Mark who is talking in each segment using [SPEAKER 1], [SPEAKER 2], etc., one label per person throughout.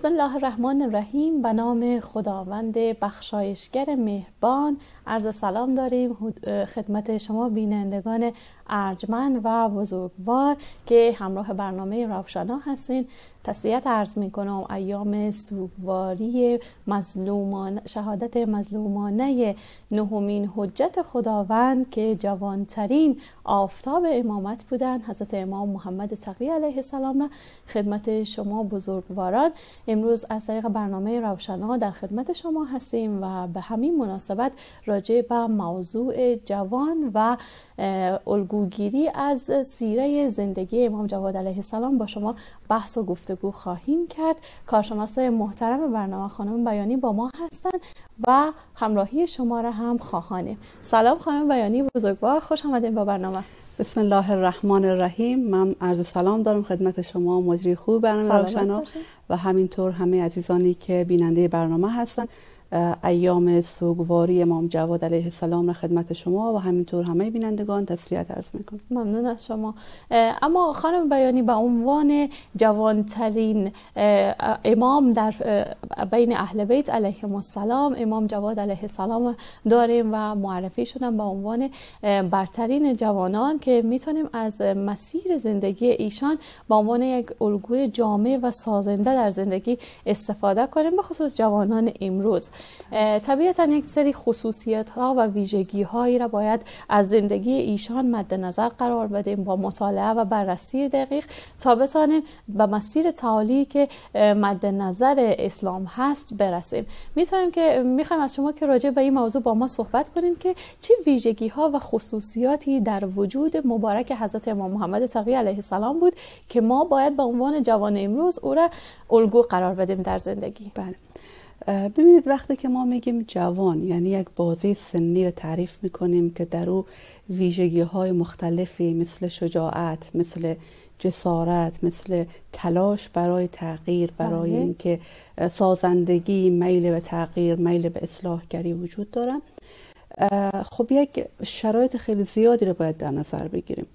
[SPEAKER 1] بسم الله الرحمن الرحیم به نام خداوند بخشایشگر مهربان. عرض سلام داریم. خدمت شما بینندگان ارجمند و بزرگوار که همراه برنامه روشنا هستین. تسلیت عرض می کنم ایام سوگواری مظلومان شهادت مظلومانه نهمین حجت خداوند که جوانترین آفتاب امامت بودند حضرت امام محمد تقی علیه السلام را خدمت شما بزرگواران. امروز از طریق برنامه روشنا در خدمت شما هستیم و به همین مناسبت راجع به موضوع جوان و الگوگیری از سیره زندگی امام جواد علیه السلام با شما بحث و گفتگو خواهیم کرد. کارشناس محترم برنامه خانم بیانی با ما هستند و همراهی شما را هم خواهانیم. سلام خانم بیانی بزرگوار خوش آمدین با برنامه.
[SPEAKER 2] بسم الله الرحمن الرحیم. من عرض سلام دارم خدمت شما مجری خوب برنامه و همینطور همه عزیزانی که بیننده برنامه هستند. ایام سوگواری امام جواد علیه السلام را خدمت شما و همینطور همه بینندگان تسلیت عرض می‌کنم.
[SPEAKER 1] ممنون از شما. اما خانم بیانی به عنوان جوانترین امام در بین اهل بیت علیهم السلام امام جواد علیه السلام داریم و معرفی شدن به عنوان برترین جوانان که می‌تونیم از مسیر زندگی ایشان به عنوان یک الگوی جامع و سازنده در زندگی استفاده کنیم به خصوص جوانان امروز. طبیعتا یک سری خصوصیت ها و ویژگی هایی را باید از زندگی ایشان مد نظر قرار بدیم با مطالعه و بررسی دقیق تا بتانیم به مسیر تعالی که مد نظر اسلام هست برسیم. می‌تونیم که می‌خوایم از شما که راجع به این موضوع با ما صحبت کنیم که چه ویژگی ها و خصوصیاتی در وجود مبارک حضرت امام محمد تقی علیه السلام بود که ما باید به عنوان جوان امروز او را الگو قرار بدیم در زندگی.
[SPEAKER 2] بله. ببینید وقتی که ما میگیم جوان یعنی یک بازی سنی رو تعریف می‌کنیم که در او ویژگی های مختلفی مثل شجاعت مثل جسارت مثل تلاش برای تغییر برای بله. اینکه سازندگی میل به تغییر میل به اصلاحگری وجود دارن خب یک شرایط خیلی زیادی رو باید در نظر بگیریم.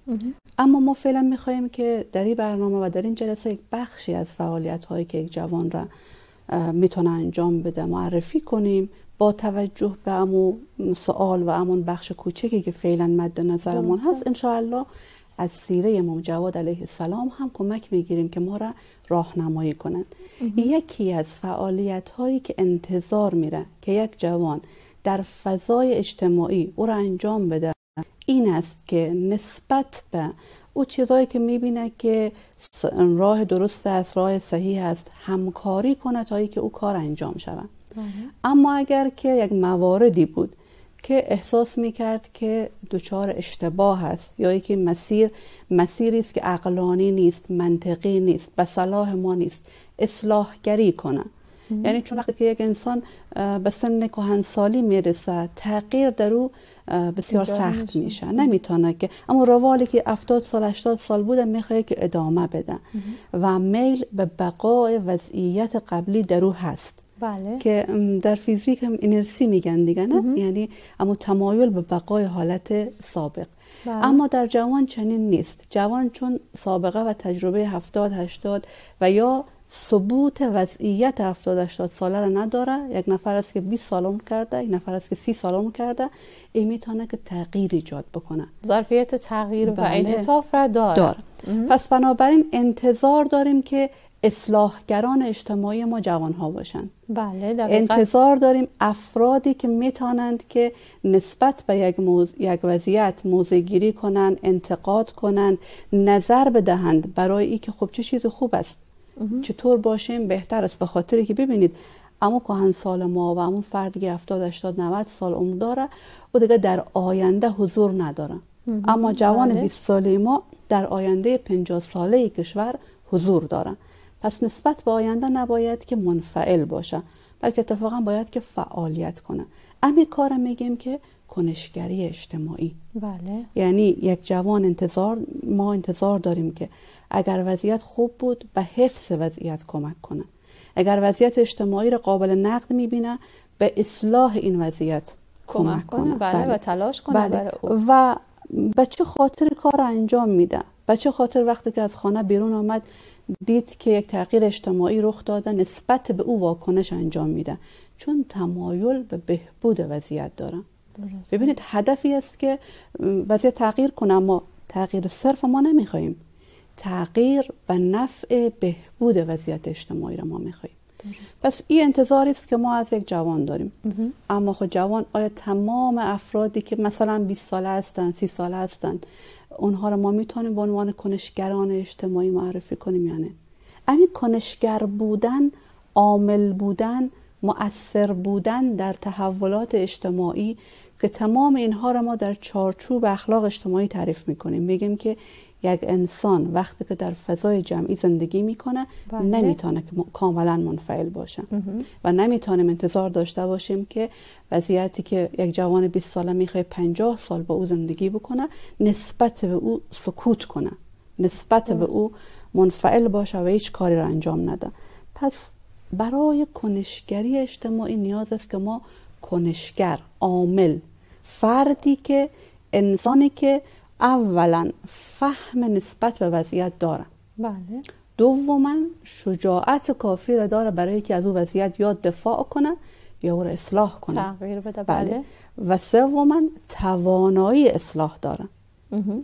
[SPEAKER 2] اما ما فعلا می‌خواهیم که در این برنامه و در این جلسه یک بخشی از فعالیت هایی که یک جوان را می‌تونه انجام بده. معرفی کنیم با توجه به امو سوال و امون بخش کوچکی که فعلا مد نظرمون هست. انشاءالله از سیره امام جواد علیه السلام هم کمک می‌گیریم که ما را راهنمایی کنند. یکی از فعالیت هایی که انتظار میره که یک جوان در فضای اجتماعی او را انجام بده این است که نسبت به او چیزایی که می‌بینه که راه درست است راه صحیح است همکاری کنه تا که او کار انجام شود. اما اگر که یک مواردی بود که احساس می‌کرد که دچار اشتباه است یا که مسیر مسیری است که عقلانی نیست منطقی نیست به صلاح ما نیست اصلاحگری کنه. یعنی چون وقتی که یک انسان به سن کهنسالی می‌رسه تغییر در او بسیار سخت میشه. نمی‌تونه که اما روالی که 70 سال 80 سال بوده می‌خواد که ادامه بده. و میل به بقای وضعیت قبلی در او هست.
[SPEAKER 1] بله.
[SPEAKER 2] که در فیزیک هم انرسی میگن دیگه نه؟ یعنی اما تمایل به بقای حالت سابق. بله. اما در جوان چنین نیست. جوان چون سابقه و تجربه 70 80 و یا ثبوت وضعیت 70 80 ساله را نداره. یک نفر است که 20 سال عمر کرده یک نفر است که 30 سال عمر کرده. این می‌تونه که تغییر ایجاد بکنه.
[SPEAKER 1] ظرفیت تغییر بله. و انعطاف را داره, داره.
[SPEAKER 2] پس بنابراین انتظار داریم که اصلاحگران اجتماعی ما جوان ها باشن.
[SPEAKER 1] بله
[SPEAKER 2] انتظار داریم افرادی که می‌تونند که نسبت به یک, موز... یک وضعیت موضع گیری کنند انتقاد کنند نظر بدهند برای ای که خب چه چیز خوب است. چطور باشیم بهتر است. به خاطری که ببینید اما کهن سال ما و همون فردی که 70 80 90 سال عمر داره او دیگه در آینده حضور نداره. اما جوان بله. 20 ساله ما در آینده 50 ساله کشور حضور داره. پس نسبت به آینده نباید که منفعل باشه بلکه اتفاقا باید که فعالیت کنه. امی کار میگیم که کنشگری اجتماعی.
[SPEAKER 1] بله.
[SPEAKER 2] یعنی یک جوان انتظار ما انتظار داریم که اگر وضعیت خوب بود به حفظ وضعیت کمک کنه. اگر وضعیت اجتماعی را قابل نقد می‌بینه به اصلاح این وضعیت کمک, کنه,
[SPEAKER 1] بله, بله. و تلاش کنه
[SPEAKER 2] بله. و به چه خاطر کار انجام میده؟ بچه خاطر وقتی که از خانه بیرون آمد دید که یک تغییر اجتماعی رخ داده نسبت به او واکنش انجام میده؟ چون تمایل به بهبود وضعیت دارن ببینید هدفی است که وضعیت تغییر کنه اما تغییر صرف ما نمی‌خواهیم. تغییر به نفع بهبود وضعیت اجتماعی را ما می‌خواهیم. پس این انتظاری است که ما از یک جوان داریم. اما خود جوان آیا تمام افرادی که مثلا 20 ساله هستند 30 ساله هستند اونها رو ما می‌تونیم به عنوان کنشگران اجتماعی معرفی کنیم یا نه؟ همین کنشگر بودن عامل بودن مؤثر بودن در تحولات اجتماعی که تمام اینها را ما در چارچوب اخلاق اجتماعی تعریف می‌کنیم. میگیم که یک انسان وقتی که در فضای جمعی زندگی می‌کنه بله. نمی‌تونه که کاملا منفعل باشه. و نمی‌تونیم انتظار داشته باشیم که وضعیتی که یک جوان 20 ساله می‌خواد 50 سال با او زندگی بکنه نسبت به او سکوت کنه. نسبت به او منفعل باشه و هیچ کاری را انجام نده. پس برای کنشگری اجتماعی نیاز است که ما کنشگر عامل فردی که انسانی که اولا فهم نسبت به وضعیت داره
[SPEAKER 1] بله.
[SPEAKER 2] دوما شجاعت کافی را داره برای که از او وضعیت یا دفاع کنه یا او را اصلاح کنه
[SPEAKER 1] تغییر بده. بله, بله.
[SPEAKER 2] و سوما توانایی اصلاح داره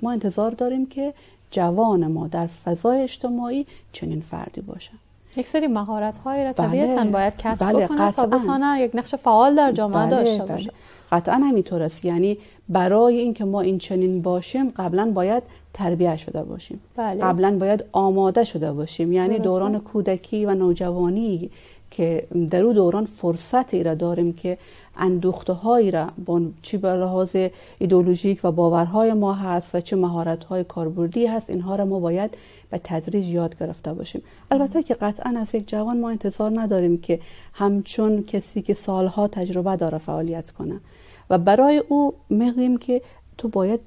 [SPEAKER 2] ما انتظار داریم که جوان ما در فضای اجتماعی چنین فردی باشه.
[SPEAKER 1] یک سری مهارت هایی را طبیعتا بله. باید کسب بله. کنه تا بتونه یک نقش فعال در جامعه بله. داشته باشه.
[SPEAKER 2] قطعا همینطور است. یعنی برای اینکه ما این چنین باشیم قبلا باید تربیت شده باشیم.
[SPEAKER 1] بله.
[SPEAKER 2] قبلا باید آماده شده باشیم. یعنی دوران کودکی و نوجوانی که در او دوران فرصتی را داریم که اندوخته هایی را چی به لحاظ ایدولوژیک و باورهای ما هست و چه مهارت های کاربردی هست اینها را ما باید به تدریج یاد گرفته باشیم. البته که قطعا از یک جوان ما انتظار نداریم که همچون کسی که سالها تجربه داره فعالیت کنه و برای او میگیم که تو باید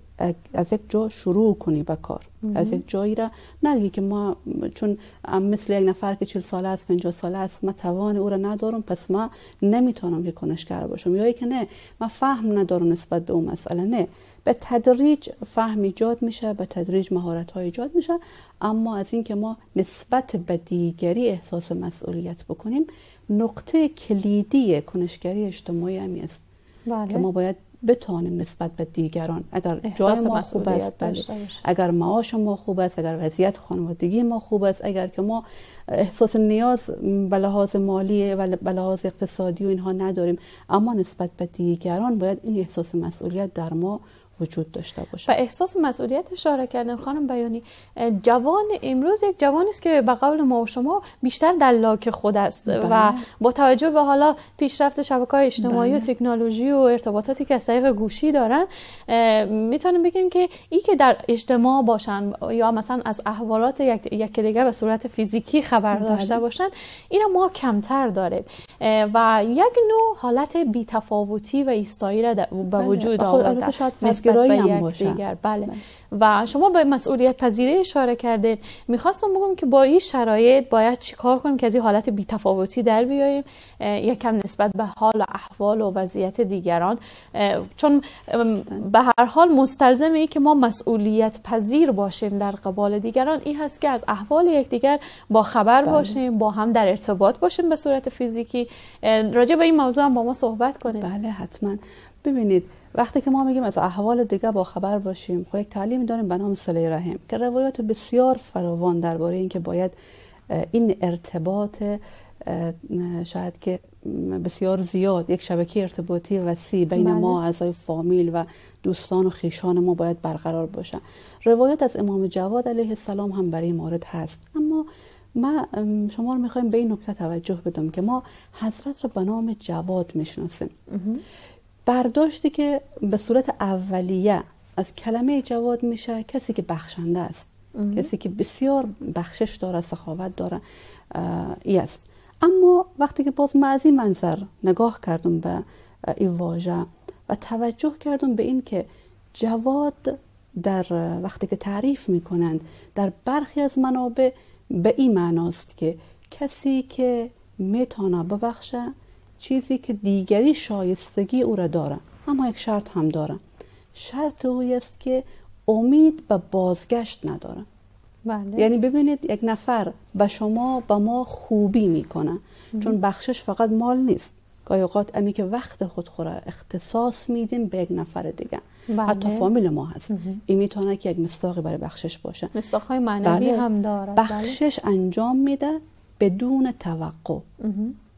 [SPEAKER 2] از یک جا شروع کنی به کار. از یک جایی را نگی که ما چون مثل یک نفر که 40 ساله است 50 ساله است ما توان او را ندارم پس ما نمی‌تونم یک کنشگر باشم. یا که نه ما فهم ندارم نسبت به اون مسئله. نه. به تدریج فهم ایجاد میشه به تدریج مهارت های ایجاد میشه. اما از اینکه ما نسبت به دیگری احساس مسئولیت بکنیم نقطه کلیدی کنشگری اجتماعی همی است
[SPEAKER 1] بله.
[SPEAKER 2] که ما باید بتوانیم نسبت به دیگران اگر جای ما خوب است بله. اگر معاش ما خوب است اگر وضعیت خانوادگی ما خوب است اگر که ما احساس نیاز به لحاظ مالی و به لحاظ اقتصادی و اینها نداریم اما نسبت به دیگران باید این احساس مسئولیت در ما وجود داشته باشه
[SPEAKER 1] و احساس مسئولیت اشاره کردن خانم بیانی جوان امروز یک جوانی است که به قول ما و شما بیشتر در لاک خود است و
[SPEAKER 2] بله.
[SPEAKER 1] با توجه به حالا پیشرفت شبکه های اجتماعی و بله. تکنولوژی و ارتباطاتی که از طریق گوشی دارن می‌تونیم بگیم که ای که در اجتماع باشن یا مثلا از احوالات یک, یک دیگه به صورت فیزیکی خبر بله. داشته باشن اینا ما کمتر داریم و یک نوع حالت بیتفاوتی و ایستایی را به وجود آورده.
[SPEAKER 2] گرایی هم باشه
[SPEAKER 1] بله. بله. و شما به مسئولیت پذیری اشاره کردید می‌خواستم بگم که با این شرایط باید چیکار کنیم که از این حالت بیتفاوتی در بیاییم؟ یکم نسبت به حال و احوال و وضعیت دیگران. چون به هر حال مستلزم ای که ما مسئولیت پذیر باشیم در قبال دیگران این هست که از احوال یکدیگر با خبر بله. باشیم با هم در ارتباط باشیم به صورت فیزیکی. راجع به این موضوع هم با ما صحبت کنیم
[SPEAKER 2] بله حتما. ببینید وقتی که ما میگیم از احوال دیگه با خبر باشیم خب یک تعلیم داریم به نام صله رحم. که روایات بسیار فراوان درباره اینکه باید این ارتباط شاید که بسیار زیاد یک شبکه ارتباطی وسیع بین بله. ما اعضای فامیل و دوستان و خیشان ما باید برقرار باشه. روایت از امام جواد علیه السلام هم برای مورد هست. اما ما شما رو می‌خوایم به این نکته توجه بدم که ما حضرت رو به نام جواد می‌شناسیم. برداشتی که به صورت اولیه از کلمه جواد میشه کسی که بخشنده است کسی که بسیار بخشش داره سخاوت داره ای است. اما وقتی که باز من از این منظر نگاه کردم به این واژه و توجه کردم به این که جواد در وقتی که تعریف می‌کنند در برخی از منابع به این معناست که کسی که می‌تونه ببخشه چیزی که دیگری شایستگی او را داره. اما یک شرط هم داره. شرط او است که امید به بازگشت نداره.
[SPEAKER 1] بله.
[SPEAKER 2] یعنی ببینید یک نفر به شما به ما خوبی می‌کنه. چون بخشش فقط مال نیست. گاهی اوقات امی که وقت خود خوره اختصاص میدیم به یک نفر دیگه
[SPEAKER 1] بله.
[SPEAKER 2] حتی فامیل ما هست این می‌تونه که یک مستاقی برای بخشش باشه
[SPEAKER 1] مستاخهای معنوی
[SPEAKER 2] بله.
[SPEAKER 1] هم دارد بله.
[SPEAKER 2] بخشش انجام میده بدون توقع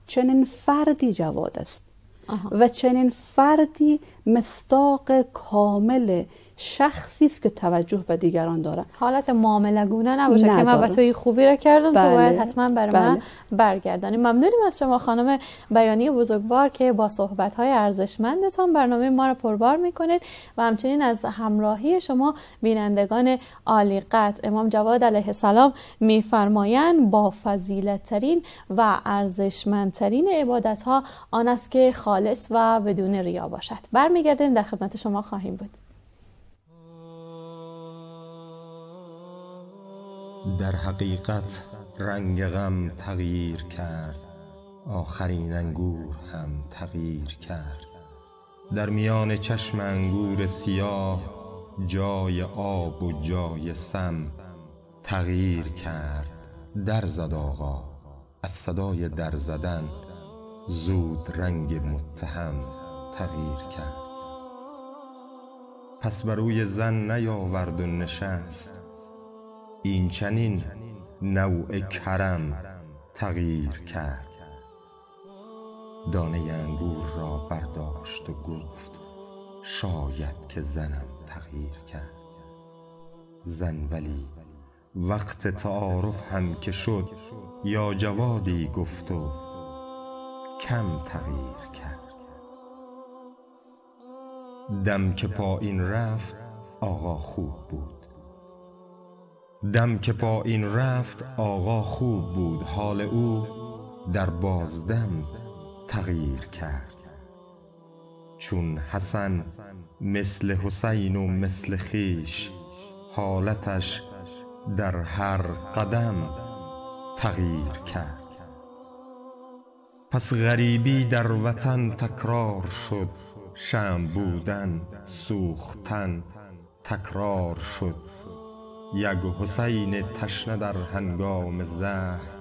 [SPEAKER 2] چنین فردی جواد است
[SPEAKER 1] آها.
[SPEAKER 2] و چنین فردی مستاق کامل شخصی است که توجه به دیگران داره
[SPEAKER 1] حالت معامله گونه نباشه که من به. توی خوبی رو کردم تو
[SPEAKER 2] بله.
[SPEAKER 1] باید حتما برای من
[SPEAKER 2] بله.
[SPEAKER 1] برگردانی ممنونیم از شما خانم بیانی بزرگوار که با صحبت های ارزشمندتان برنامه ما رو پربار می‌کنید و همچنین از همراهی شما بینندگان عالی قدر امام جواد علیه السلام میفرمایند با فضیلت ترین و ارزشمندترین عبادت ها آن است که خالص و بدون ریا باشد برمیگردیم در خدمت شما خواهیم بود
[SPEAKER 3] در حقیقت رنگ غم تغییر کرد آخرین انگور هم تغییر کرد. در میان چشم انگور سیاه جای آب و جای سم تغییر کرد. در زد آقا از صدای در زدن زود رنگ متهم تغییر کرد. پس بر روی زن نیاورد و نشست. این چنین نوع کرم تغییر کرد. دانه انگور را برداشت و گفت شاید که زنم تغییر کرد. زن ولی وقت تعارف هم که شد یا جوادی گفت و کم تغییر کرد. دم که پایین رفت آقا خوب بود. دم که پایین رفت آقا خوب بود حال او در بازدم تغییر کرد. چون حسن مثل حسین و مثل خیش حالتش در هر قدم تغییر کرد. پس غریبی در وطن تکرار شد شم بودن سوختن تکرار شد. یک حسین تشنه در هنگام زهر.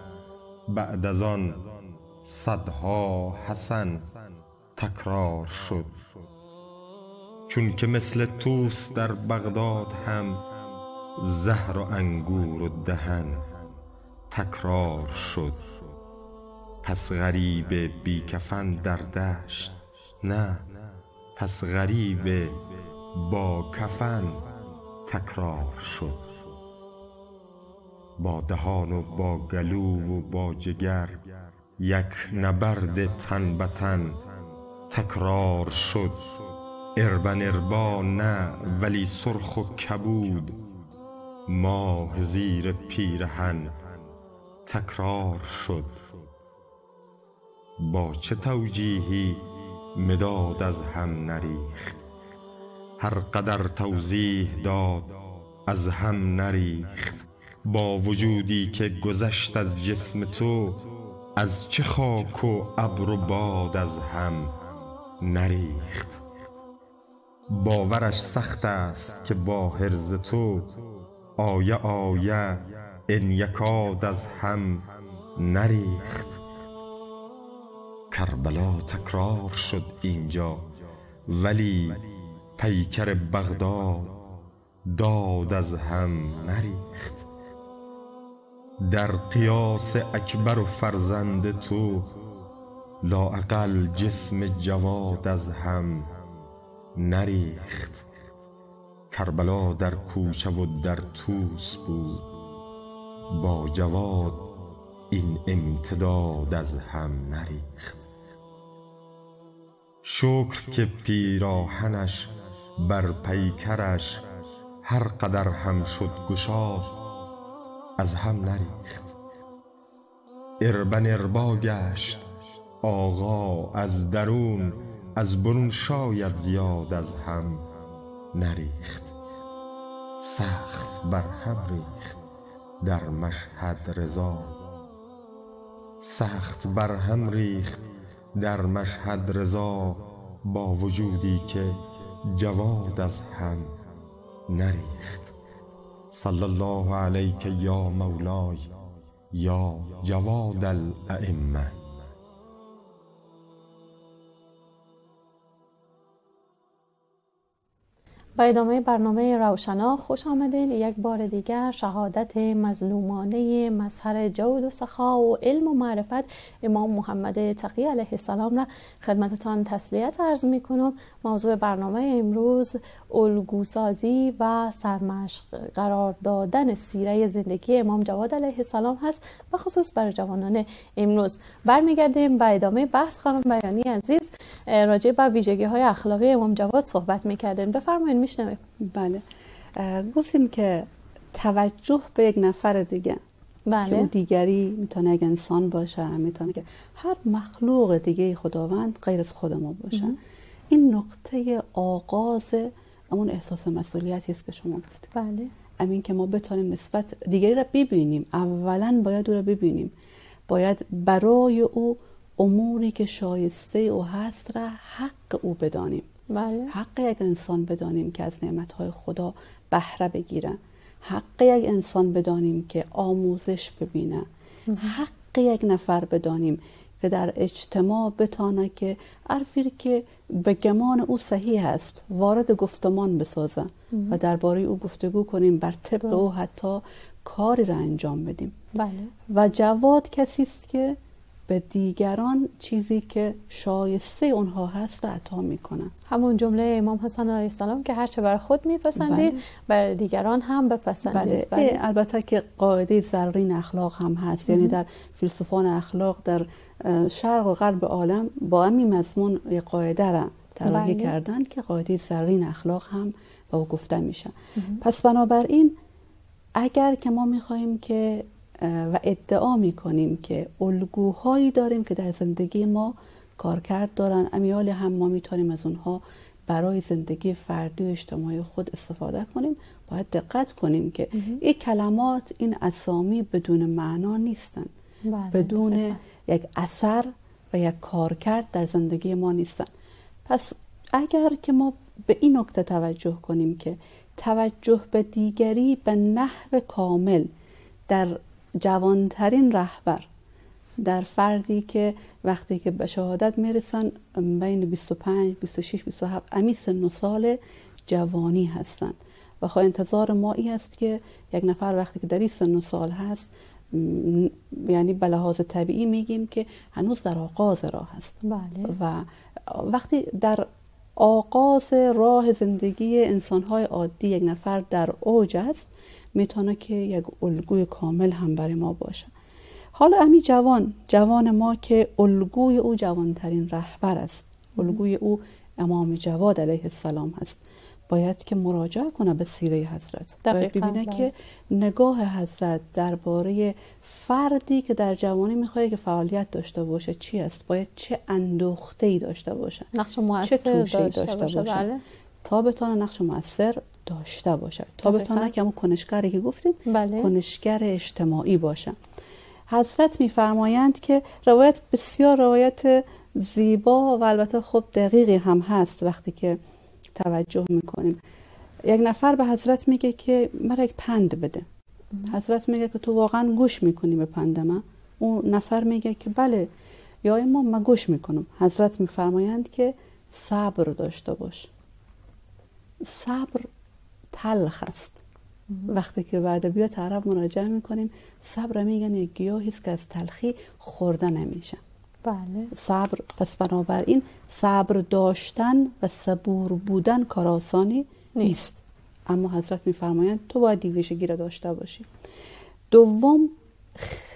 [SPEAKER 3] بعد از آن صدها حسن تکرار شد. چون که مثل توس در بغداد هم زهر و انگور و دهن تکرار شد. پس غریب بی کفن در دشت نه پس غریب با کفن تکرار شد. با دهان و با گلو و با جگر یک نبرد تن به تن تکرار شد. اربن اربا نه ولی سرخ و کبود. ماه زیر پیرهن تکرار شد. با چه توجیهی مداد از هم نریخت؟ هر قدر توضیح داد از هم نریخت. با وجودی که گذشت از جسم تو از چه خاک و ابر و باد از هم نریخت. باورش سخت است که با حرز تو آیه آیه ان یکاد از هم نریخت. کربلا تکرار شد اینجا ولی پیکر بغداد داد از هم نریخت. در قیاس اکبر و فرزند تو لااقل جسم جواد از هم نریخت. کربلا در کوچه و در توس بود. با جواد این امتداد از هم نریخت. شکر که پیراهنش بر پیکرش هر قدر هم شد گشاد. از هم نریخت. اربن اربا گشت آقا از درون از برون شاید زیاد از هم نریخت. سخت بر هم ریخت در مشهد رضا. سخت بر هم ریخت در مشهد رضا با وجودی که جواد از هم نریخت. صلی الله علیک یا مولای یا جواد الائمه
[SPEAKER 1] با ادامه برنامه روشنا خوش آمدین. یک بار دیگر شهادت مظلومانه مظهر جود و سخا و علم و معرفت امام محمد تقی علیه السلام را خدمتتان تسلیت عرض می کنم موضوع برنامه امروز الگوسازی و سرمشق قرار دادن سیره زندگی امام جواد علیه السلام هست و خصوص برای جوانان امروز. برمیگردیم به ادامه بحث خانم بیانی عزیز. راجع به ویژگی های اخلاقی امام جواد صحبت می‌کردیم. بفرمایید میشنویم.
[SPEAKER 2] بله. گفتیم که توجه به یک نفر دیگه بله. که دیگری می‌تونه یک انسان باشه می‌تونه که هر مخلوق دیگه خداوند غیر از خود ما باشه این نقطه آغاز اون احساس مسئولیتی است که شما گفتید
[SPEAKER 1] بله.
[SPEAKER 2] امین که ما بتونیم نسبت دیگری را ببینیم. اولا باید او را ببینیم. باید برای او اموری که شایسته او هست را حق او بدانیم.
[SPEAKER 1] بله.
[SPEAKER 2] حق یک انسان بدانیم که از نعمتهای خدا بهره بگیره. حق یک انسان بدانیم که آموزش ببینه. حق یک نفر بدانیم که در اجتماع بتانه که عرفی که به گمان او صحیح است. وارد گفتمان بسازه و درباره او گفتگو کنیم بر طبق او حتی کاری را انجام بدیم.
[SPEAKER 1] بله.
[SPEAKER 2] و جواد کسی است که به دیگران چیزی که شایسته اونها هست را عطا می‌کنن
[SPEAKER 1] همون جمله امام حسن علیه السلام که هرچه بر خود میپسندید بله. بر دیگران هم بپسندید
[SPEAKER 2] بله. بله. البته که قاعده زرین اخلاق هم هست یعنی در فیلسوفان اخلاق در شرق و غرب عالم با همین مضمون یک قاعده را طراحی بله. کردن که قاعده زرین اخلاق هم با او گفته میشه پس بنابراین اگر که ما می‌خواهیم که و ادعا می‌کنیم که الگوهایی داریم که در زندگی ما کارکرد دارن. امیال هم ما می‌تونیم از اونها برای زندگی فردی و اجتماعی خود استفاده کنیم. باید دقت کنیم که این کلمات این اسامی بدون معنا نیستن.
[SPEAKER 1] بله،
[SPEAKER 2] بدون یک اثر و یک کارکرد در زندگی ما نیستن. پس اگر که ما به این نکته توجه کنیم که توجه به دیگری به نحو کامل در جوانترین رهبر در فردی که وقتی که به شهادت می‌رسن بین 25 26 27 امی سن و سال جوانی هستند و خواهی انتظار ما ای است که یک نفر وقتی که در این سن و سال هست یعنی به لحاظ طبیعی میگیم که هنوز در آغاز راه هست
[SPEAKER 1] بله.
[SPEAKER 2] و وقتی در آغاز راه زندگی انسانهای عادی یک نفر در اوج است می‌تونه که یک الگوی کامل هم برای ما باشه. حالا امی جوان جوان ما که الگوی او جوانترین رهبر است. الگوی او امام جواد علیه السلام هست. باید که مراجعه کنه به سیره حضرت. باید ببینه که بله. نگاه حضرت درباره فردی که در جوانی می‌خواد که فعالیت داشته باشه چی است؟ باید چه اندوخته ای داشته باشه؟
[SPEAKER 1] نقش چه داشته, داشته باشه, بله.
[SPEAKER 2] تا بتونه نقش موثر داشته باشه. تا بتونه که همون کنشگری که گفتیم
[SPEAKER 1] بله.
[SPEAKER 2] کنشگر اجتماعی باشه. حضرت میفرمایند که روایت بسیار روایت زیبا و البته خب دقیقی هم هست وقتی که توجه می‌کنیم. یک نفر به حضرت میگه که مرا یک پند بده. حضرت میگه که تو واقعا گوش می‌کنی به پند من. اون نفر میگه که بله یا ما من گوش می‌کنم. حضرت میفرمایند که صبر داشته باش. صبر تلخ است. وقتی که بعد بیا عرب مراجعه می‌کنیم صبر میگن یک گیاهی است که از تلخی خورده نمیشه.
[SPEAKER 1] بله.
[SPEAKER 2] صبر پس بنابراین صبر داشتن و صبور بودن کار آسانی نیست. اما حضرت میفرمایند تو باید دیویشگی را داشته باشی. دوم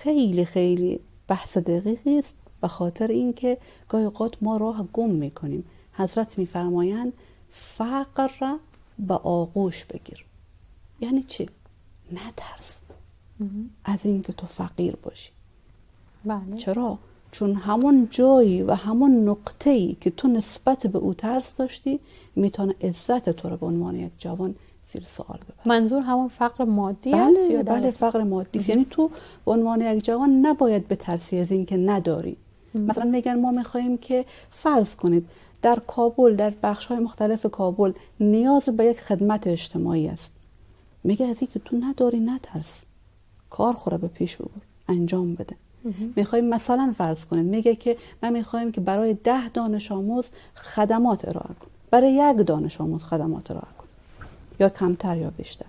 [SPEAKER 2] خیلی خیلی بحث دقیقی است به خاطر اینکه گاهی اوقات ما راه گم می‌کنیم. حضرت میفرمایند فقر را به آغوش بگیر. یعنی چی؟ نترس. از اینکه تو فقیر باشی.
[SPEAKER 1] بله.
[SPEAKER 2] چرا؟ چون همون جایی و همون نقطه ای که تو نسبت به او ترس داشتی می‌تونه عزت تو رو به عنوان یک جوان زیر سوال ببره.
[SPEAKER 1] منظور همون فقر مادی
[SPEAKER 2] بله است یا بله فقر مادی. یعنی تو به عنوان یک جوان نباید به ترسی از اینکه نداری. مثلا میگن ما می‌خواهیم که فرض کنید در کابل در بخش های مختلف کابل نیاز به یک خدمت اجتماعی است. میگه از که تو نداری نترس. کار خوره به پیش ببر. انجام بده. می‌خوایم مثلا فرض کنید میگه که من می‌خوایم که برای ده دانش آموز خدمات ارائه کن برای یک دانش آموز خدمات ارائه کن یا کمتر یا بیشتر.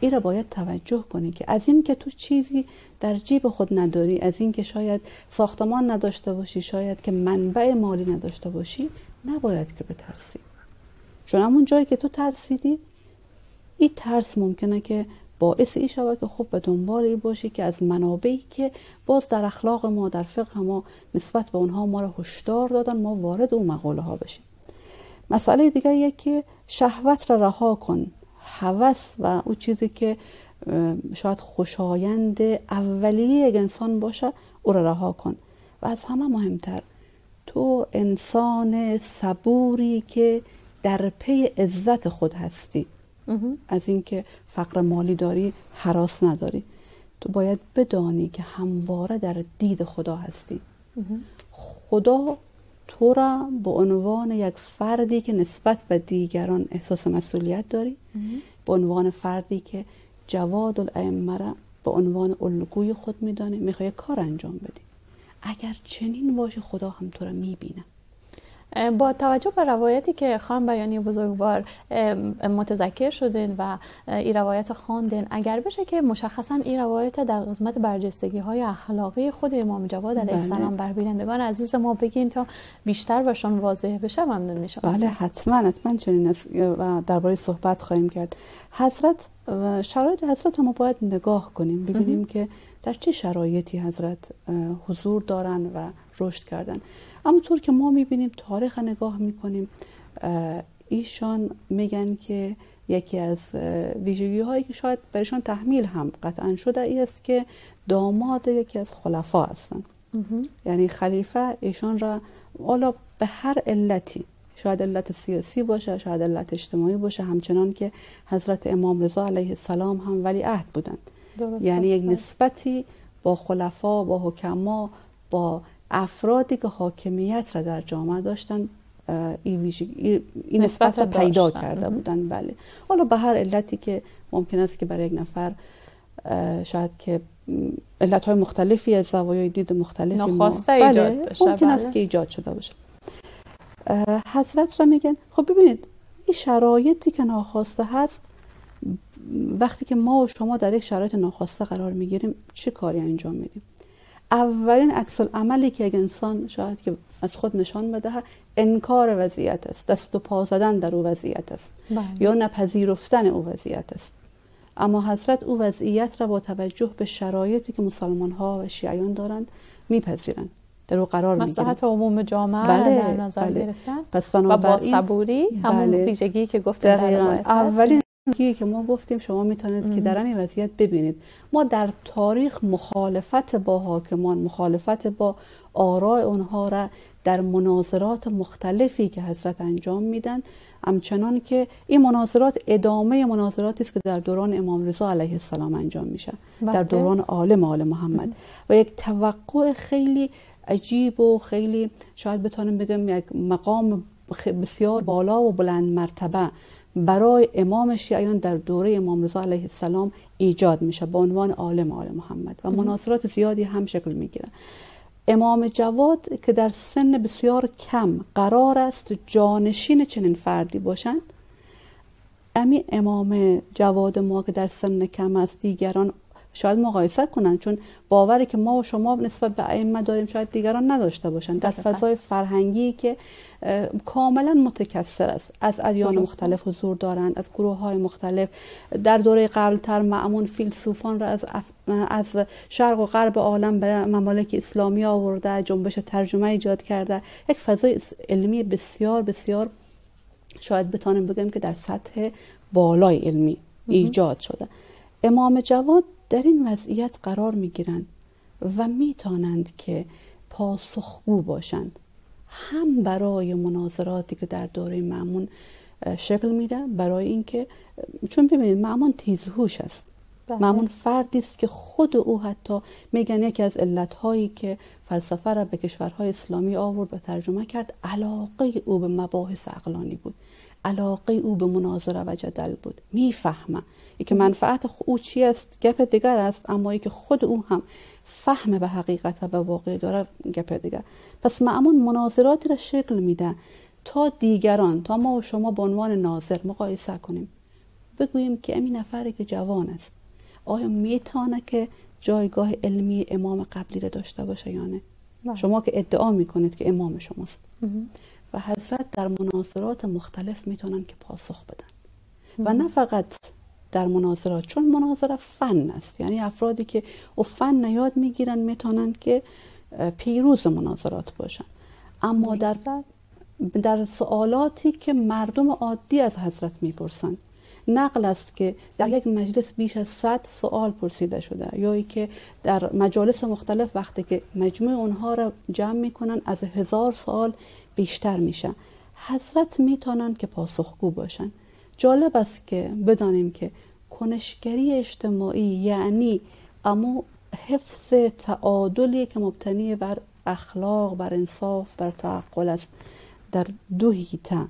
[SPEAKER 2] این را باید توجه کنی که از این که تو چیزی در جیب خود نداری از این که شاید ساختمان نداشته باشی شاید که منبع مالی نداشته باشی نباید که بترسی. چون همون جایی که تو ترسیدی این ترس ممکنه که باعث ای شود که خب به دنبال ای باشی که از منابعی که باز در اخلاق ما در فقه ما نسبت به اونها ما رو هشدار دادن ما وارد اون مقاله ها بشیم. مسئله دیگه یه که شهوت را رها کن. هوس و او چیزی که شاید خوشایند اولیه یک انسان باشه او را رها کن. و از همه مهمتر تو انسان صبوری که در پی عزت خود هستی. از اینکه فقر مالی داری حراس نداری. تو باید بدانی که همواره در دید خدا هستی. خدا تو را به عنوان یک فردی که نسبت به دیگران احساس مسئولیت داری به عنوان فردی که جواد الائمه را به عنوان الگوی خود میدانه می‌خوای کار انجام بدی. اگر چنین باشه خدا هم تو را می‌بینه.
[SPEAKER 1] با توجه به روایتی که خان بیانی بزرگوار متذکر شدین و این روایت خواندین اگر بشه که مشخصا این روایت در قسمت برجستگی های اخلاقی خود امام جواد علیه بله. السلام بر بینندگان عزیز ما بگین تا بیشتر برشان واضح بشه. ممنون میشم.
[SPEAKER 2] بله حتما حتما چنین و درباره صحبت خواهیم کرد. حضرت شرایط حضرت ما باید نگاه کنیم ببینیم که در چه شرایطی حضرت حضور دارن و رشد کردن. اما طور که ما می‌بینیم تاریخ نگاه می‌کنیم ایشان میگن که یکی از ویژگی هایی که شاید برشان تحمیل هم قطعا شده ای است که داماد یکی از خلفا هستند. یعنی خلیفه ایشان را حالا به هر علتی شاید علت سیاسی باشه شاید علت اجتماعی باشه همچنان که حضرت امام رضا علیه السلام هم ولی عهد بودند یعنی یک نسبتی با خلفا با حکما با افرادی که حاکمیت را در جامعه داشتن این, این نسبت را پیدا کرده بودن. بله. حالا به هر علتی که ممکن است که برای یک نفر شاید که علت های مختلفی از زوایای دید مختلفی
[SPEAKER 1] ناخواسته ما... بله
[SPEAKER 2] ممکن است بله. که ایجاد شده باشه. حضرت را میگن. خب ببینید این شرایطی که ناخواسته هست وقتی که ما و شما در یک شرایط ناخواسته قرار می‌گیریم چه کاری انجام میدیم؟ اولین عکس عملی که یک انسان شاید که از خود نشان بده انکار وضعیت است. دست و پا زدن در او وضعیت است. بله. یا نپذیرفتن او وضعیت است. اما حضرت او وضعیت را با توجه به شرایطی که مسلمان ها و شیعیان دارند میپذیرند. در او قرار می‌گیرند.
[SPEAKER 1] مصلحت عموم جامعه بله، در نظر بله. گرفتن پس و با صبوری همون بله. ویژگی که گفتیم در
[SPEAKER 2] اولین که ما گفتیم شما می‌تونید که در همین وضعیت ببینید. ما در تاریخ مخالفت با حاکمان مخالفت با آراء اونها را در مناظرات مختلفی که حضرت انجام میدن همچنان که این مناظرات ادامه مناظراتی است که در دوران امام رضا علیه السلام انجام میشه. در بله. دوران عالم آل محمد. و یک توقع خیلی عجیب و خیلی شاید بتونم بگم یک مقام بسیار بالا و بلند مرتبه برای امام شیعیان در دوره امام رضا علیه السلام ایجاد میشه به عنوان عالم آل محمد و مناصرات زیادی هم شکل می‌گیره. امام جواد که در سن بسیار کم قرار است جانشین چنین فردی باشند. امی امام جواد ما که در سن کم است دیگران شاید مقایسه کنن چون باوری که ما و شما نسبت به ائمه داریم شاید دیگران نداشته باشن. در فضای فرهنگی که کاملا متکثر است. از ادیان مختلف حضور دارند از گروه های مختلف. در دوره قبلتر معمون فیلسوفان را از از شرق و غرب عالم به ممالک اسلامی آورده جنبش ترجمه ایجاد کرده. یک فضای علمی بسیار بسیار شاید بتانیم بگم که در سطح بالای علمی ایجاد شده. امام جواد در این وضعیت قرار می گیرند و می تانند که پاسخگو باشند. هم برای مناظراتی که در دوره معمون شکل میده برای اینکه چون ببینید معمون تیزهوش است. بله. معمون فردی است که خود او حتی میگن یکی از علتهایی که فلسفه را به کشورهای اسلامی آورد و ترجمه کرد علاقه او به مباحث عقلانی بود. علاقه او به مناظره و جدل بود. می‌فهمه. که منفعت او چی است؟ گپ دیگر است اما ای که خود او هم فهم به حقیقت و به واقع داره گپ دیگر. پس معمون مناظراتی را شکل میده تا دیگران تا ما و شما به عنوان ناظر مقایسه کنیم. بگوییم که امی نفری که جوان است آیا می‌تونه که جایگاه علمی امام قبلی را داشته باشه یا نه؟ بله. شما که ادعا می‌کنید که امام شماست. و حضرت در مناظرات مختلف می‌تونن که پاسخ بدن. و نه فقط در مناظرات چون مناظره فن است. یعنی افرادی که او فن نیاد می‌گیرن می‌تونن که پیروز مناظرات باشن. اما در در سوالاتی که مردم عادی از حضرت می‌پرسند نقل است که در یک مجلس بیش از 100 سوال پرسیده شده یا ای که در مجالس مختلف وقتی که مجموع اونها را جمع می‌کنن از هزار سوال بیشتر میشه. حضرت می‌تونن که پاسخگو باشن. جالب است که بدانیم که کنشگری اجتماعی یعنی اما حفظ تعادلی که مبتنی بر اخلاق بر انصاف بر تعقل است در دو هیته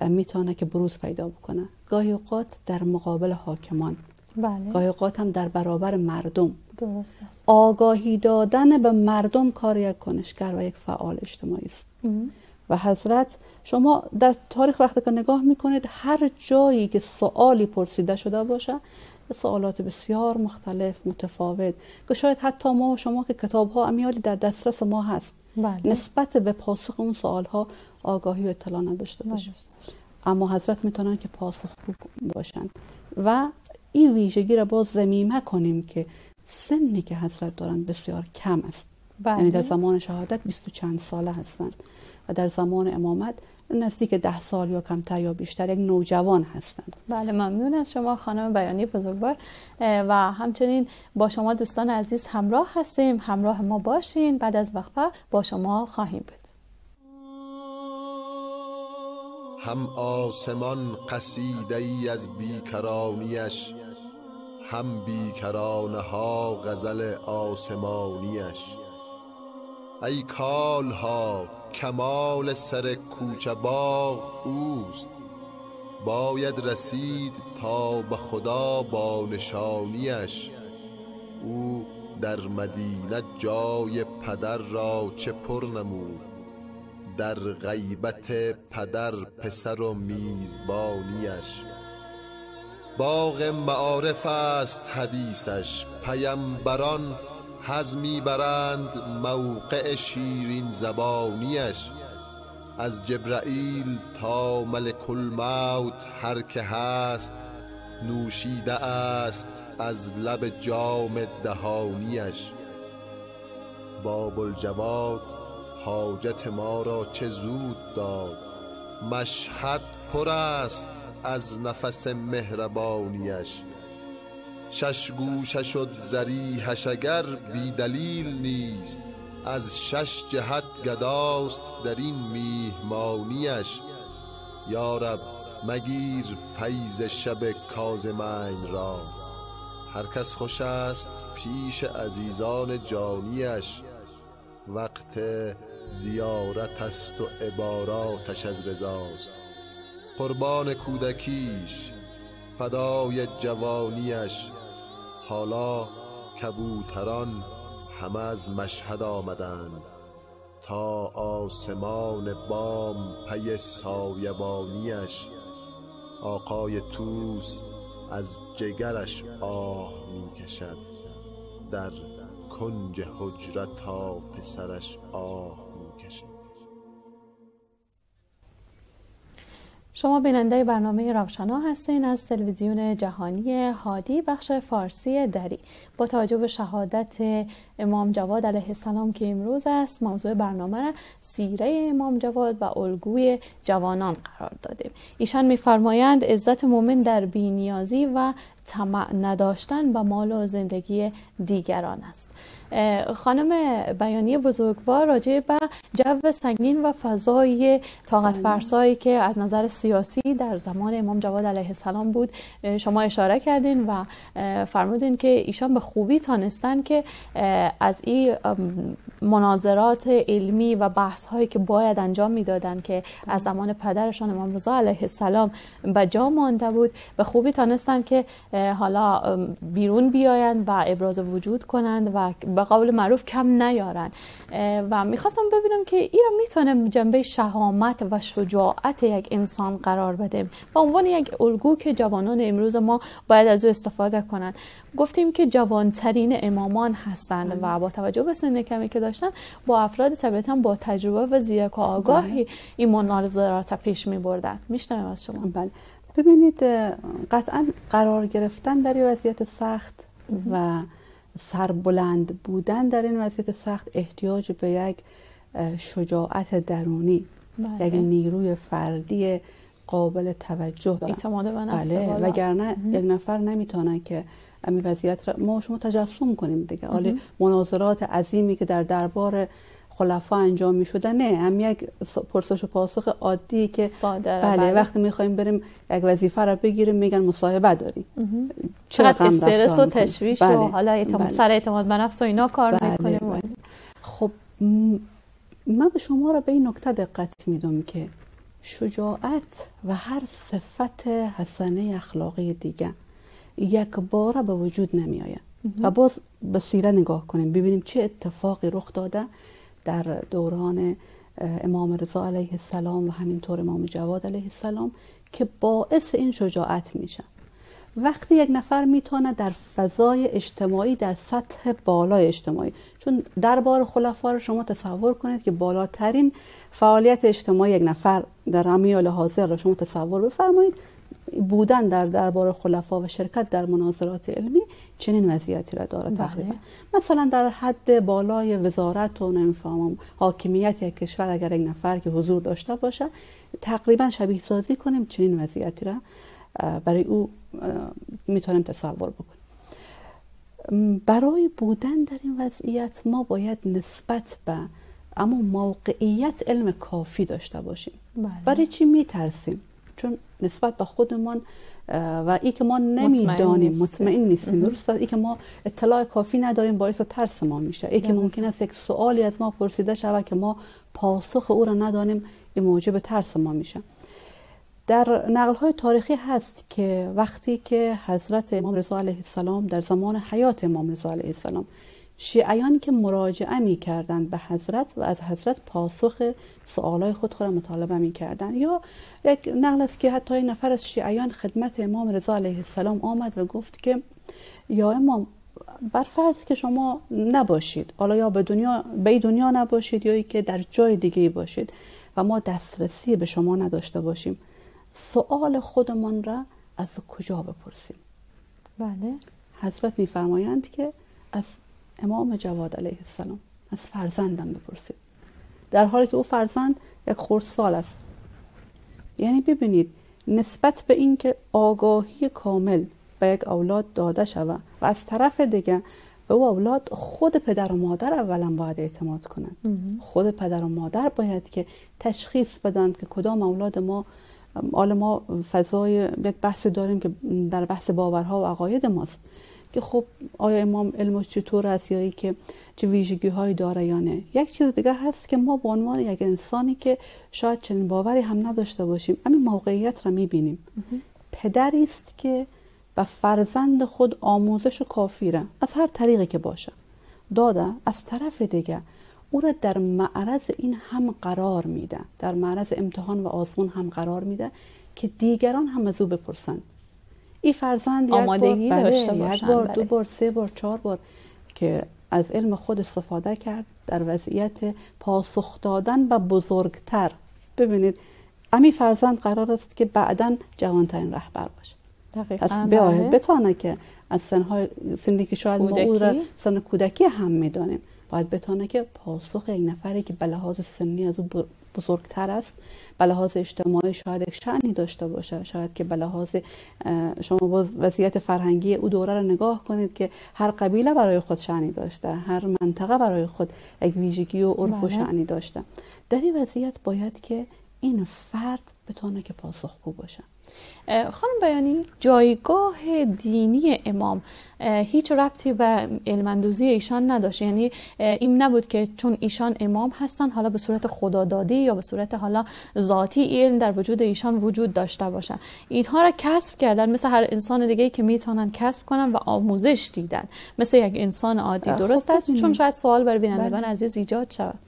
[SPEAKER 2] می‌تونه که بروز پیدا بکنه. گاهی اوقات در مقابل حاکمان. بله. گاهی اوقات هم در برابر مردم. درست است. آگاهی دادن به مردم کار یک کنشگر و یک فعال اجتماعی است. و حضرت شما در تاریخ وقتی که نگاه می‌کنید هر جایی که سوالی پرسیده شده باشه سوالات بسیار مختلف متفاوت. که شاید حتی ما و شما که کتاب ها امیالی در دسترس ما هست بله. نسبت به پاسخ اون سوال ها آگاهی و اطلاع نداشته باشیم. اما حضرت می‌تونن که پاسخ باشن. و این ویژگی را باز زمیمه کنیم که سنی که حضرت دارن بسیار کم است. بله. یعنی در زمان شهادت بیست و چند ساله هستند. و در زمان امامت نزدیک ده سال یا کمتر یا بیشتر یک نوجوان هستند.
[SPEAKER 1] بله ممنون از شما خانم بیانی بزرگوار. و همچنین با شما دوستان عزیز همراه هستیم. همراه ما باشین. بعد از وقفه با شما خواهیم بود.
[SPEAKER 4] هم آسمان قصیده ای از بیکرانیش هم بیکرانه ها غزل آسمانیش. ای ها کمال سر کوچه باغ اوست. باید رسید تا به خدا با نشانیش. او در مدینه جای پدر را چه پر نمود. در غیبت پدر پسر و میزبانیش. باغ معارف است حدیثش. پیمبران حز برند موقع شیرین زبانیش. از جبرائیل تا ملک الموت هر که هست نوشیده است از لب جام دهانیش. باب الجواد حاجت ما را چه زود داد. مشهد پر است از نفس مهربانیش. شش گوشه شد زریحش اگر بی دلیل نیست. از شش جهت گداست در این میهمانیش. یارب مگیر فیض شب کازمین را. هر کس خوش است پیش عزیزان جانیش. وقت زیارت است و عباراتش از رضاست. قربان کودکیش فدای جوانیش. حالا کبوتران همه از مشهد آمدند تا آسمان بام پی سایبانیش آقای توس از جگرش آه می کشد در کنج حجرت تا پسرش آه می کشد
[SPEAKER 1] شما بیننده برنامه راوشنا هستین از تلویزیون جهانی هادی بخش فارسی دری. با توجه به شهادت امام جواد علیه السلام که امروز است موضوع برنامه را سیره امام جواد و الگوی جوانان قرار دادیم. ایشان میفرمایند عزت مؤمن در بینیازی و طمع نداشتن به مال و زندگی دیگران است. خانم بیانی بزرگوار راجع به جو سنگین و فضای طاقت. فرسایی که از نظر سیاسی در زمان امام جواد علیه السلام بود شما اشاره کردین و فرمودین که ایشان به خوبی تانستن که از این مناظرات علمی و بحث هایی که باید انجام می‌دادن که از زمان پدرشان امام رضا علیه السلام به جا مانده بود به خوبی تانستن که حالا بیرون بیاین و ابراز وجود کنند و به قول معروف کم نیارن. و می‌خواستم ببینم که این را می‌تونه جنبه شهامت و شجاعت یک انسان قرار بده. و عنوان یک الگو که جوانان امروز ما باید از او استفاده کنند گفتیم که جوانترین امامان هستند و با توجه به سن کمی که داشتن با افراد طبیعتا با تجربه و زیرک و آگاهی بله. این مناظرات پیش می بردن میشنویم از شما.
[SPEAKER 2] بله. ببینید قطعا قرار گرفتن در وضعیت سخت و سربلند بودن در این وضعیت سخت احتیاج به یک شجاعت درونی بله. یک نیروی فردی قابل توجه دارن.
[SPEAKER 1] اعتماد به نفس
[SPEAKER 2] بله وگرنه یک نفر نمی‌تونه که امی وضعیت را ما شما تجسم کنیم دیگه. حالا مناظرات عظیمی که در دربار خلفا انجام می شده نه هم یک پرسش و پاسخ عادی که
[SPEAKER 1] ساده
[SPEAKER 2] بله, بله. وقتی می‌خوایم بریم یک وظیفه را بگیریم میگن مصاحبه داریم
[SPEAKER 1] چقدر استرس و تشویش بله. و حالا اعتماد بله. سر اعتماد به نفس و اینا کار بله. می‌کنیم بله.
[SPEAKER 2] خب من به شما را به این نکته دقت میدم که شجاعت و هر صفت حسنه اخلاقی دیگه یک باره به وجود نمی آید و باز به سیره نگاه کنیم ببینیم چه اتفاقی رخ داده در دوران امام رضا علیه السلام و همینطور امام جواد علیه السلام که باعث این شجاعت میشه وقتی یک نفر می‌تونه در فضای اجتماعی در سطح بالای اجتماعی چون دربار خلفا رو شما تصور کنید که بالاترین فعالیت اجتماعی یک نفر در امیال حاضر را شما تصور بفرمایید بودن در دربار خلفا و شرکت در مناظرات علمی چنین وضعیتی را داره تقریبا بله. مثلا در حد بالای وزارت و نمی‌فهمم حاکمیت یک کشور اگر یک نفر که حضور داشته باشه تقریبا شبیه سازی کنیم چنین وضعیتی را برای او می‌تونیم تصور بکنیم برای بودن در این وضعیت ما باید نسبت به اما موقعیت علم کافی داشته باشیم بله. برای چی میترسیم چون نسبت به خودمان و ای که ما نمی‌دانیم مطمئن نیستیم. درست ای که ما اطلاع کافی نداریم باعث ترس ما میشه. ای که ممکن است یک سوالی از ما پرسیده شود که ما پاسخ او را ندانیم این موجب ترس ما میشه. در نقل های تاریخی هست که وقتی که حضرت امام رضا علیه السلام در زمان حیات امام رضا علیه السلام شیعیانی که مراجعه می کردند به حضرت و از حضرت پاسخ سوالای خود خود مطالبه می کردن. یا یک نقل است که حتی این نفر از شیعیان خدمت امام رضا علیه السلام آمد و گفت که یا امام بر فرض که شما نباشید حالا یا به دنیا به دنیا نباشید یا که در جای دیگه باشید و ما دسترسی به شما نداشته باشیم سوال خودمان را از کجا بپرسیم
[SPEAKER 1] بله
[SPEAKER 2] حضرت میفرمایند که از امام جواد علیه السلام. از فرزندم بپرسید. در حالی که او فرزند یک خردسال است. یعنی ببینید نسبت به اینکه آگاهی کامل به یک اولاد داده شود و از طرف دیگه به او اولاد خود پدر و مادر اولا باید اعتماد کنند. خود پدر و مادر باید که تشخیص بدن که کدام اولاد ما حالا ما فضای یک بحث داریم که در بحث باورها و عقاید ماست. که خب آیا امام علم چطور است یا که چه ویژگی هایی داره یا نه. یک چیز دیگه هست که ما به عنوان یک انسانی که شاید چنین باوری هم نداشته باشیم همین موقعیت را می‌بینیم. پدری است که به فرزند خود آموزش و کافی را از هر طریقی که باشه داده از طرف دیگه او را در معرض این هم قرار میده. در معرض امتحان و آزمون هم قرار میده که دیگران هم از او بپرسند. این فرزند یک بار, بله، یک بار دو بار سه بار چهار بار که از علم خود استفاده کرد در وضعیت پاسخ دادن و بزرگتر. ببینید امی فرزند قرار است که بعدا جوانترین رهبر باشه. پس بیاید بله. بتانه که از سنهای سنی که شاید ما او را سن کودکی هم می‌دانیم باید بتانه که پاسخ یک نفری که به لحاظ سنی از او بزرگتر است. به لحاظ اجتماعی شاید یک شعنی داشته باشه. شاید که به لحاظ شما باز وضعیت فرهنگی او دوره رو نگاه کنید که هر قبیله برای خود شعنی داشته هر منطقه برای خود یک ویژگی و عرف و بله. شعنی داشته. در این وضعیت باید که این فرد بتونه که پاسخگو باشه.
[SPEAKER 1] خانم بیانی جایگاه دینی امام هیچ ربطی به علمندوزی ایشان نداشت. یعنی این نبود که چون ایشان امام هستن حالا به صورت خدادادی یا به صورت حالا ذاتی علم در وجود ایشان وجود داشته باشن. اینها را کسب کردن مثل هر انسان دیگه که می‌تونن کسب کنن و آموزش دیدن. مثل یک انسان عادی. خب درست است؟ چون شاید سوال برای بینندگان بله. عزیز ایجاد شود.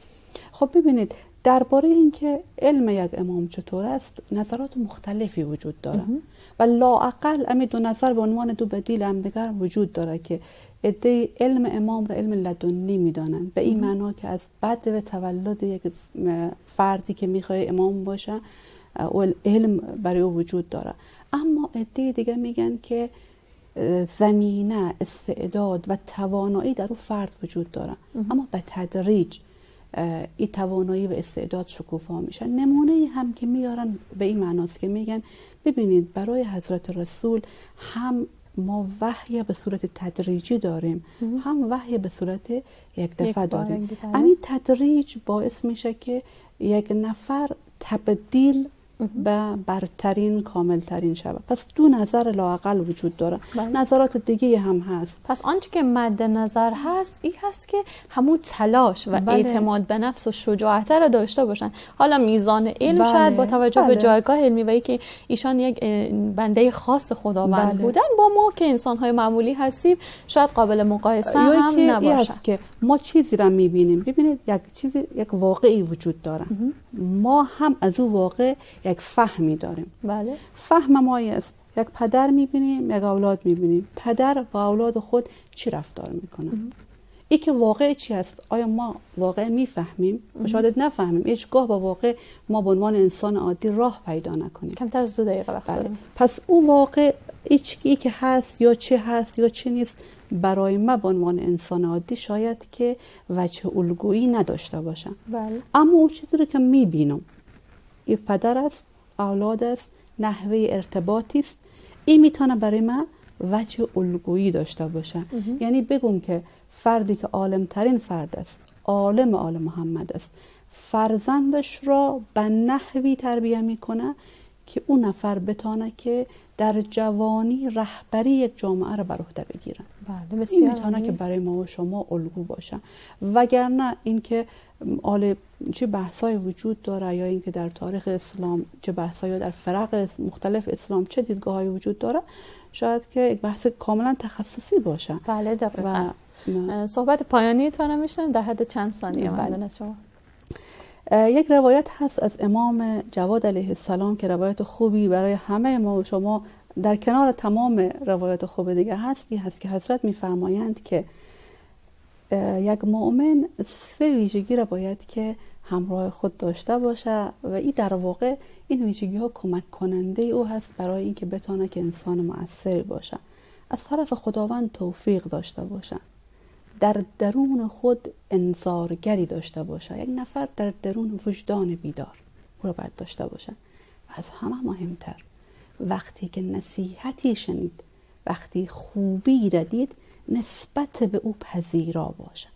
[SPEAKER 2] خب ببینید درباره اینکه علم یک امام چطور است نظرات مختلفی وجود داره. و لااقل امی دو نظر به عنوان دو بدیل هم دیگر وجود داره که عده علم امام را علم لدنی می‌دانند. به این معنا که از بعد به تولد یک فردی که می‌خواد امام باشه و علم برای او وجود داره. اما عده دیگه میگن که زمینه استعداد و توانایی در او فرد وجود داره. اما به تدریج این توانایی و استعداد شکوفا میشن. نمونه هم که میارن به این معناست که میگن ببینید برای حضرت رسول هم ما وحی به صورت تدریجی داریم هم وحی به صورت یک دفعه داریم. همین تدریج باعث میشه که یک نفر تبدیل به برترین کاملترین شود پس دو نظر لاقل وجود داره بله. نظرات دیگه هم هست
[SPEAKER 1] پس آنچه که مد نظر هست این هست که همون تلاش و بله. اعتماد به نفس و شجاعت را داشته باشن حالا میزان علم بله. شاید با توجه به بله. جایگاه علمی و که ایشان یک بنده خاص خداوند بله. بودن با ما که انسان های معمولی هستیم شاید قابل مقایسه هم نباشه
[SPEAKER 2] که ما چیزی را می‌بینیم. ببینید یک چیزی یک واقعی وجود داره. ما هم از او واقع یک فهمی داریم.
[SPEAKER 1] بله.
[SPEAKER 2] فهم ما است. یک پدر می‌بینیم یک اولاد می‌بینیم. پدر با اولاد خود چی رفتار می‌کنه؟ ای که واقع چی است؟ آیا ما واقع می‌فهمیم؟ و شاید نفهمیم. هیچگاه با واقع ما به عنوان انسان عادی راه پیدا نکنیم.
[SPEAKER 1] کمتر از دو دقیقه وقت بله.
[SPEAKER 2] پس او واقع ای که هست یا چه هست یا چه نیست برای ما به عنوان انسان عادی شاید که وجه الگویی نداشته باشم.
[SPEAKER 1] بله.
[SPEAKER 2] اما اون چیزی رو که می‌بینم این پدر است اولاد است نحوه ارتباطی است. این می‌تونه برای من وجه الگویی داشته باشه. یعنی بگم که فردی که عالمترین فرد است عالم آل محمد است. فرزندش را به نحوی تربیه می‌کنه که اون نفر بتانه که در جوانی رهبری یک جامعه را بر عهده بگیرن.
[SPEAKER 1] بله بسیار
[SPEAKER 2] می‌تونه که برای ما و شما الگو باشن وگرنه اینکه آل چه بحثای وجود داره یا اینکه در تاریخ اسلام چه بحثای در فرق مختلف اسلام چه دیدگاه وجود داره شاید که یک بحث کاملا تخصصی باشه.
[SPEAKER 1] بله دقیقا. و صحبت پایانی تا میشن در حد چند ثانیه بله. شما.
[SPEAKER 2] یک روایت هست از امام جواد علیه السلام که روایت خوبی برای همه ما و شما در کنار تمام روایات خوب دیگه هستی هست که حضرت میفرمایند که یک مؤمن سه ویژگی را باید که همراه خود داشته باشه و این در واقع این ویژگی ها کمک کننده او هست برای اینکه بتونه که انسان مؤثری باشه. از طرف خداوند توفیق داشته باشه. در درون خود انذارگری داشته باشه. یک نفر در درون وجدان بیدار او را باید داشته باشه. و از همه مهمتر وقتی که نصیحتی شنید وقتی خوبی را دید نسبت به او پذیرا باشه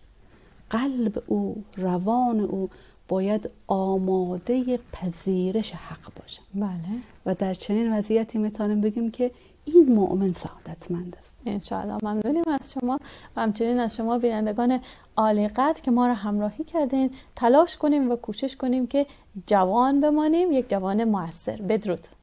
[SPEAKER 2] قلب او روان او باید آماده پذیرش حق باشه
[SPEAKER 1] بله.
[SPEAKER 2] و در چنین وضعیتی می‌تونیم بگیم که این مؤمن سعادتمند است.
[SPEAKER 1] انشاءالله. ممنونیم از شما. و همچنین از شما بینندگان عالی که ما را همراهی کردین. تلاش کنیم و کوشش کنیم که جوان بمانیم. یک جوان موثر. بدرود.